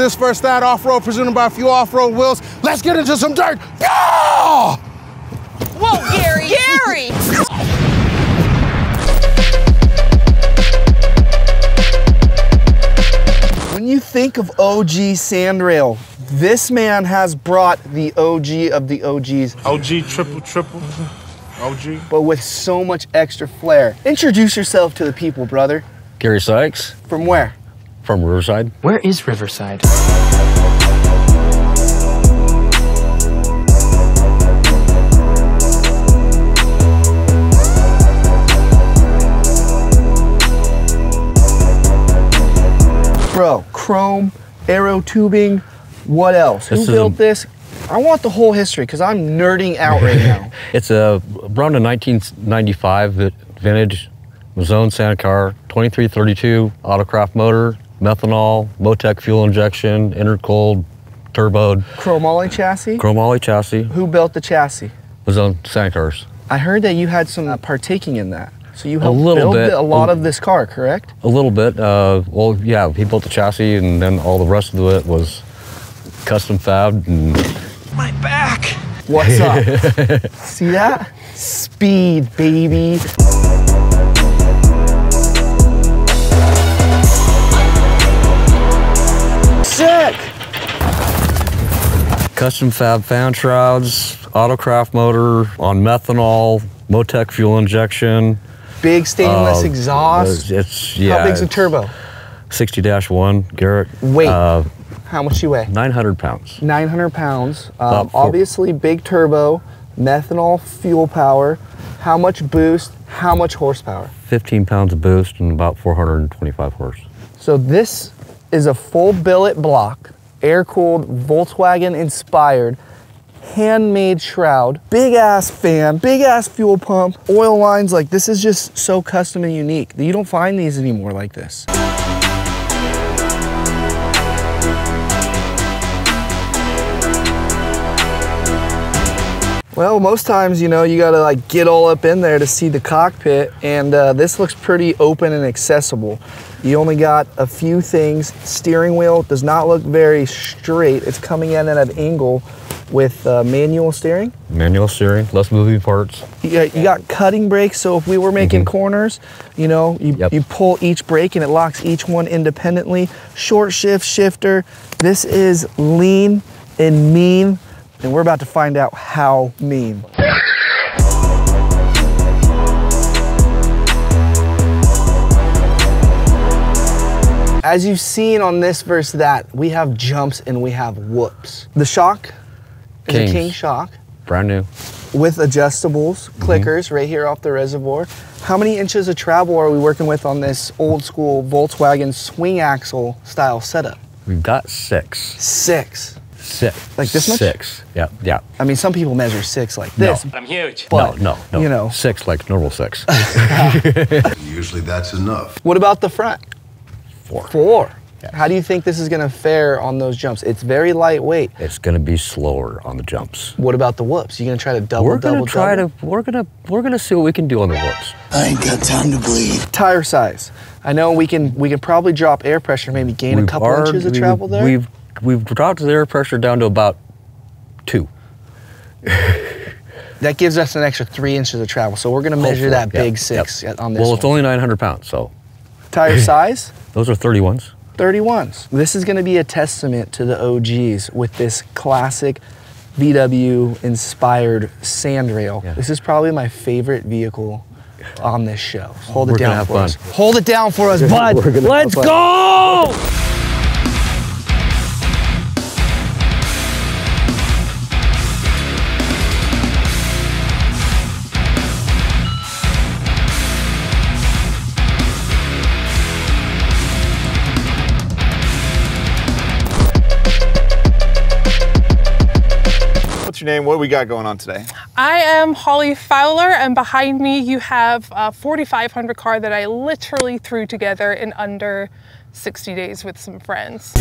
vs. That Off-Road presented by a Fuel Off-Road Wheels. Let's get into some dirt. Yeah! Whoa, Gary! Gary! When you think of OG Sandrail, this man has brought the OG of the OGs, OG triple triple. OG. but with so much extra flair. Introduce yourself to the people, brother. Gary Sikes From where? From Riverside. Where is Riverside? Bro, chrome, aero tubing, what else? This Who is built a- this? I want the whole history because I'm nerding out right now. It's a around a 1995 vi- vintage Mazone Santa Car 2332 autocraft motor, methanol, Motec fuel injection, intercooled, turboed, Chromoly chassis? chromoly chassis, Who built the chassis? Was on Cars. I heard that you had some uh, partaking in that. So you helped little build bit. a lot A- of this car, correct? A little bit. Uh, well, yeah, he built the chassis, and then all the rest of it was custom fabbed. And My back! What's up? See that? Speed, baby. Custom fab fan shrouds, autocraft motor on methanol, Motec fuel injection. Big stainless Uh, exhaust. It's yeah. How big's a it's turbo? 60-1 Garrett. Weight. Uh, How much you weigh? 900 pounds. 900 pounds. Um, obviously, big turbo, methanol fuel power. How much boost? How much horsepower? 15 pounds of boost and about 425 horse. So this is a full billet block, air-cooled, Volkswagen-inspired, handmade shroud, big ass fan, big ass fuel pump, oil lines. Like this is just so custom and unique. That you don't find these anymore like this. Well, most times, you know, you gotta like get all up in there to see the cockpit, and uh, this looks pretty open and accessible. You only got a few things. Steering wheel does not look very straight. It's coming in at an angle with uh, manual steering. Manual steering, less moving parts. You got, you got cutting brakes, so if we were making corners, you know, you, Yep. you pull each brake and it locks each one independently. Short shift shifter. This is lean and mean, and we're about to find out how mean. As you've seen on this versus that, we have jumps and we have whoops. The shock is Kings. a king shock Brand new. with adjustables, mm-hmm. clickers right here off the reservoir. How many inches of travel are we working with on this old school Volkswagen swing axle style setup? We've got six. Six. Six. Like this much? Six. Yeah, yeah. I mean, some people measure six like this. but I'm huge. But, no, no, no. you know. Six like normal six. Usually that's enough. What about the front? Four. Four. Yes. How do you think this is gonna fare on those jumps? It's very lightweight. It's gonna be slower on the jumps. What about the whoops? You gonna try to double, we're gonna double, try double? to we're gonna we're gonna see what we can do on the whoops. I ain't got time to bleed. Tire size. I know we can we can probably drop air pressure, maybe gain a We've couple already- inches of travel there. We've we've dropped the air pressure down to about two. that gives us an extra three inches of travel. So we're gonna measure Hopefully, that big yep. six on this. Well, it's one. only 900 pounds, so tire size. those are 31s. 31s. This is going to be a testament to the OGs with this classic VW inspired sandrail. Yeah. This is probably my favorite vehicle on this show. Hold it We're gonna down for fun. us. Hold it down for us, bud. Let's go! Name? What we got going on today? I am Hollie Fowler, and behind me you have a 4500 car that I literally threw together in under 60 days with some friends.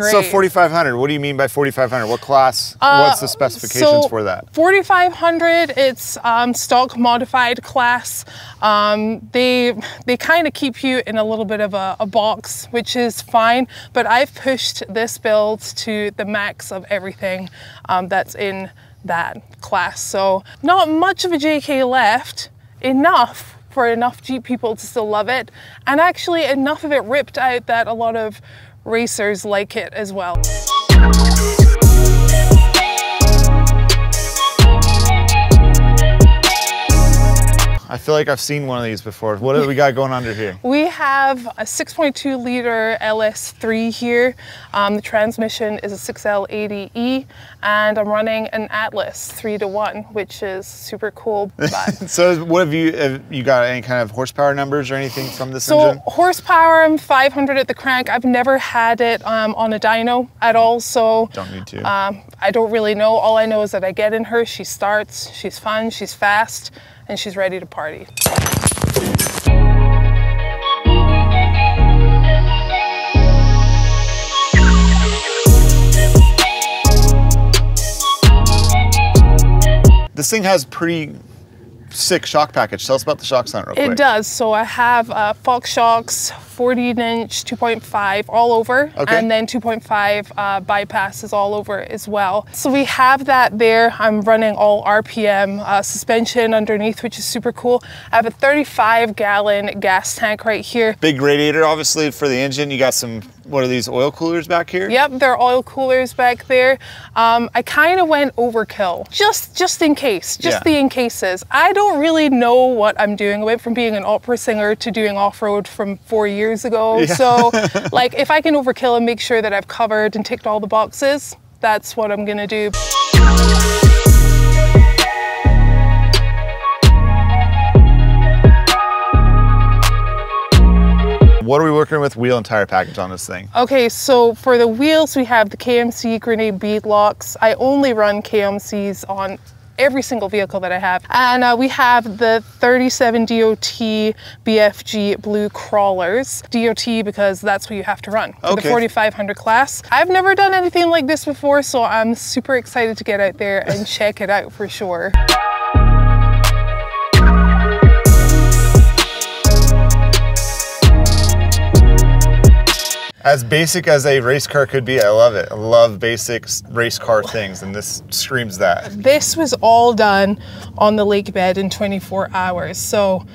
Great. So 4500. What do you mean by 4500? What class? what's the specifications Uh, So, for that? 4500 it's um, stock modified class um, they they kind of keep you in a little bit of a, a box which is fine but i've pushed this build to the max of everything um, that's in that class so not much of a jk left enough for enough jeep people to still love it and actually enough of it ripped out that a lot of racers like it as well feel like I've seen one of these before. What do we got going under here? We have a 6.2 liter LS3 here. Um, the transmission is a 6L80E, and I'm running an Atlas 3 to 1, which is super cool. But So what have you have you got any kind of horsepower numbers or anything from this so engine? horsepower, I'm 500 at the crank. I've never had it um, on a dyno at all, so Don't need to. um, I don't really know. All I know is that I get in her, she starts, she's fun, she's fast, and she's ready to party. this thing has pretty sick shock package. Tell us about the shocks on it real quick. It does. So I have uh, Fox Shocks, 14 inch, 2.5 all over, Okay. and then 2.5 uh, bypasses all over as well. So we have that there. I'm running all RPM uh, suspension underneath, which is super cool. I have a 35 gallon gas tank right here. Big radiator, obviously, for the engine. You got some, what are these, oil coolers back here? Yep, there are oil coolers back there. Um, I kind of went overkill, just just in case, just Yeah. the in cases. I don't really know what I'm doing. I went from being an opera singer to doing off road from four years ago. So, like, if I can overkill and make sure that I've covered and ticked all the boxes, that's what I'm gonna do. Working with wheel and tire package on this thing? Okay, so for the wheels, we have the KMC grenade bead locks. I only run KMCs on every single vehicle that I have. And uh, we have the 37 DOT BFG blue crawlers. DOT because that's what you have to run for the 4500 class. I've never done anything like this before, so I'm super excited to get out there and check it out for sure. As basic as a race car could be, I love it. I love basic race car things, and this screams that. This was all done on the lake bed in 24 hours, so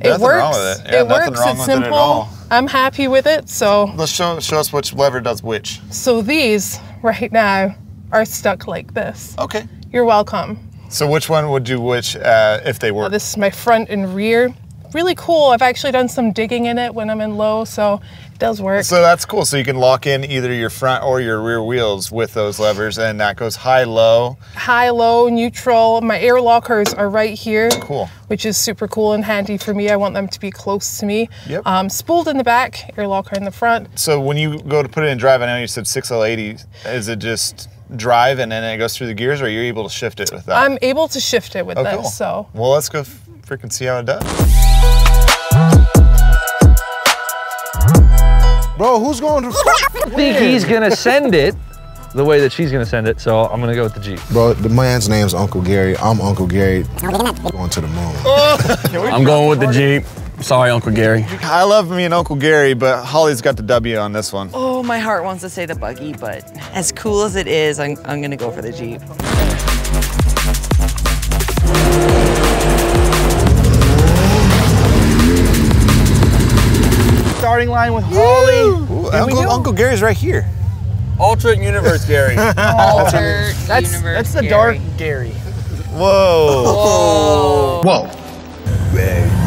it Nothing works. it. Yeah, it works. wrong it's with it at simple. all. I'm happy with it. So, Let's show show us which lever does which. so these right now are stuck like this. Okay. You're welcome. So which one would do which uh, if they Uh, work? this is my front and rear. Really cool. I've actually done some digging in it when I'm in low, so it does work. So that's cool. So you can lock in either your front or your rear wheels with those levers, and that goes high, low. High, low, neutral. My air lockers are right here. Cool. Which is super cool and handy for me. I want them to be close to me. Yep. Um, spooled in the back, air locker in the front. So when you go to put it in drive, I know you said 6L80. Is it just drive and then it goes through the gears, or are you able to shift it with that? I'm able to shift it with oh, this, cool. so Well, let's go freaking see how it does. Bro, who's going to I think he's gonna send it the way that she's gonna send it, so I'm gonna go with the Jeep. Bro, the man's name's Uncle Gary. I'm Uncle Gary. Going to the moon. I'm going with the Jeep. Sorry, Uncle Gary. I love me and Uncle Gary, but Hollie's got the W on this one. Oh, my heart wants to say the buggy, but as cool as it is, I'm, I'm gonna go for the Jeep. Starting line with Hollie. Ooh, Uncle, Uncle Gary's right here. Alternate universe, Gary. alter That's universe that's the Gary. dark Gary. Whoa. Whoa. pep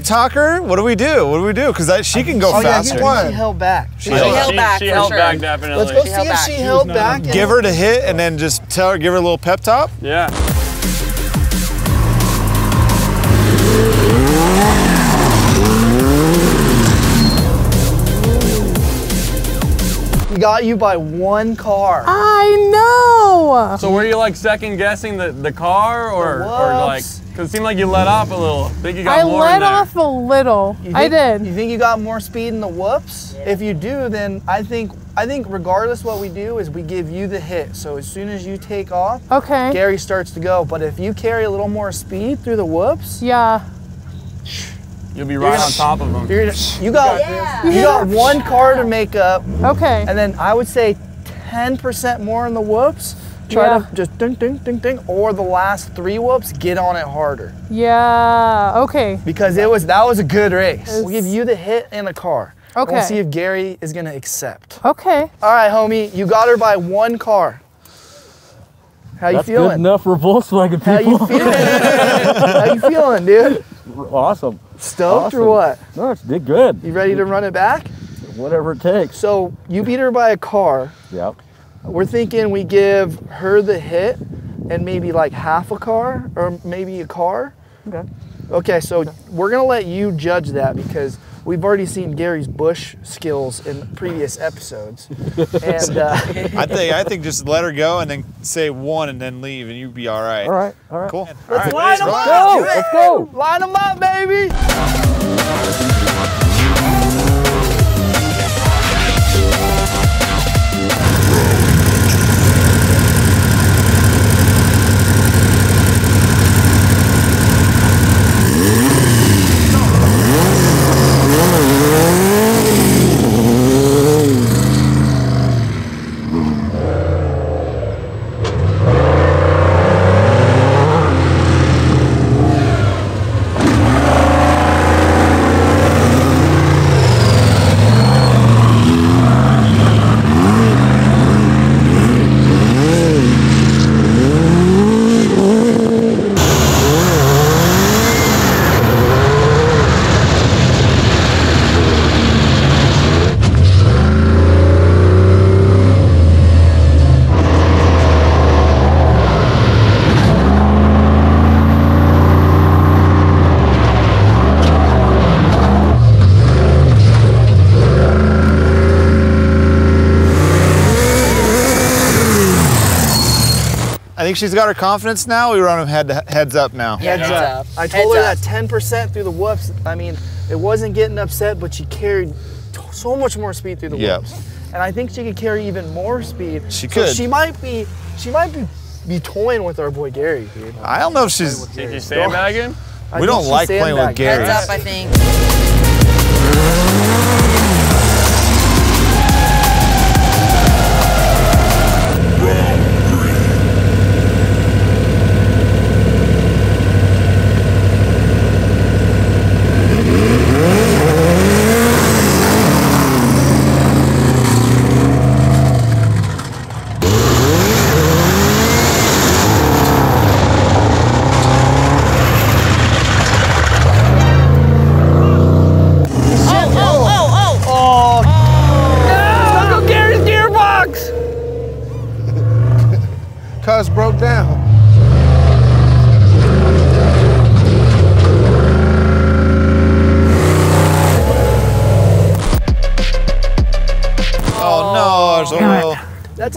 talk her? What do we do? What do we do? Because that she can go Oh yeah, he, faster. he held back. She held held back she for held sure. back definitely. Let's go She see if back. she She held back. and- Give her to hit and then just tell her, give her a little pep talk. Yeah. He got you by one car. I know. So were you like second guessing the, the car or, The or like, whoops. Because it seemed like you let off a little. I think you got I more in let there. off a little. You I did. You think you got more speed in the whoops? If you do, then I think I think regardless what we do is we give you the hit. So as soon as you take off, Okay. Gary starts to go. But if you carry a little more speed through the whoops, Yeah. You'll be right on top of them. you're gonna, you got you got one car to make up, Okay. and then I would say 10% more in the whoops. Try Yeah. to just ding ding ding ding, or the last three whoops, get on it harder Yeah. Okay. because it was that was a good race. We'll give you the hit and the car. Okay. We'll see if Gary is gonna accept. Okay. All right, homie, you got her by one car. How you That's good feeling? enough for Volkswagen How you feeling? How you feeling, dude? awesome. Stoked or what? No, it's did good. You ready to run it back? Whatever it takes. So you beat her by a car. Yep. We're thinking we give her the hit and maybe like half a car or maybe a car. Okay. Okay, so we're gonna let you judge that because we've already seen Gary's bush skills in previous episodes, and uh, I think I think just let her go and then say one and then leave and you'd be all right. All right. All right. Cool. let's All line right, them go. up. Go. Let's go. Line them up, baby. I think she's got her confidence now. We run them head to, heads up now. Heads Heads up. up. I told her Heads that 10% through the whoops. I mean, it wasn't getting upset, but she carried t- so much more speed through the Yep. whoops. And I think she could carry even more speed. She So could. she might be, she might be, be toying with our boy Gary, dude. I don't know if she's. Did you sandbagging? I We don't like playing with. Gary. Heads up, I think.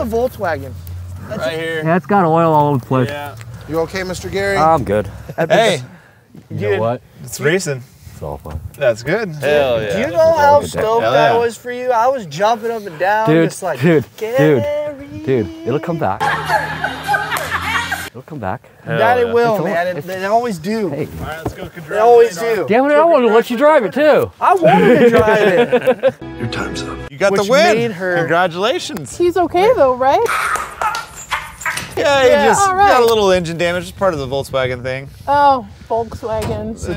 A Volkswagen. Right here. Yeah, it's got oil all over the place. Yeah. You okay, Mr. Gary? I'm good. Hey, You Dude, know what? it's racing. It's all fun. That's good. Hell yeah. Do you know how stoked Hell I yeah. was for you? I was jumping up and down, Dude, just like, dude, dude, Gary. Dude, it'll come back. It'll come back. That it will, It's man. It, they always do. Hey, All right, let's go. They always do. damn it! I wanted to let you drive it too. I wanted to drive it. Your time's up. You got the win. made her- Congratulations. He's okay though, right? Yeah, you Yeah. just All got a little engine damage. It's part of the Volkswagen thing. Oh, Volkswagens.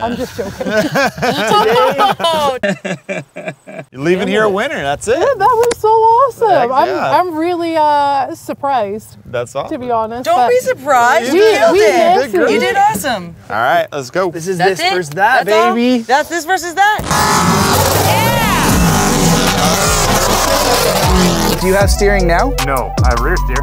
I'm just joking. You're leaving here a winner. That's it. That was so awesome. Heck I'm. I'm really uh, surprised, That's awesome. to be honest. Don't be surprised. We- You killed we it. missed it. You did awesome. All right, let's go. This is That's this it? versus that, That's all? baby. That's this versus that. Do you have steering now? No, I have rear steer.